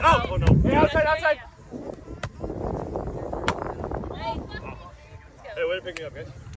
Oh, oh no. Hey, outside, outside. Hey, way to pick me up, guys.